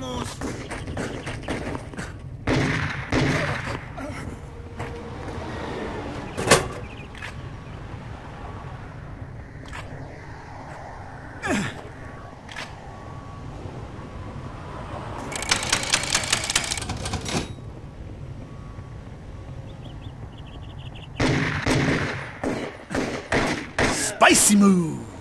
vamos! Spicy move!